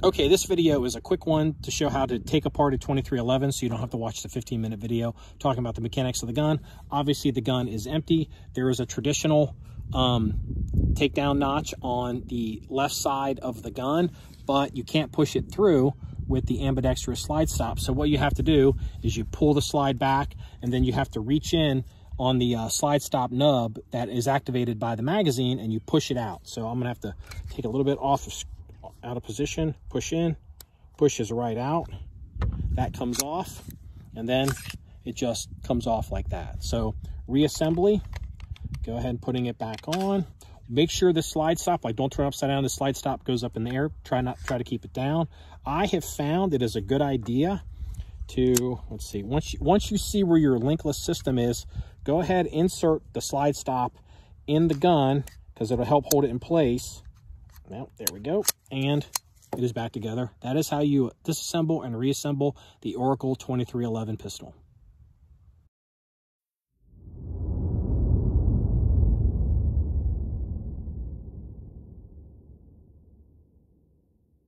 Okay, this video is a quick one to show how to take apart a 2311 so you don't have to watch the 15 minute video talking about the mechanics of the gun. Obviously the gun is empty. There is a traditional um, takedown notch on the left side of the gun, but you can't push it through with the ambidextrous slide stop. So what you have to do is you pull the slide back and then you have to reach in on the uh, slide stop nub that is activated by the magazine and you push it out. So I'm gonna have to take a little bit off out of position, push in, pushes right out. That comes off and then it just comes off like that. So reassembly, go ahead and putting it back on. Make sure the slide stop, like don't turn upside down, the slide stop goes up in the air. Try not try to keep it down. I have found it is a good idea to, let's see, once you, once you see where your linkless system is, go ahead, insert the slide stop in the gun because it'll help hold it in place. Now, there we go. And it is back together. That is how you disassemble and reassemble the Oracle 2311 pistol.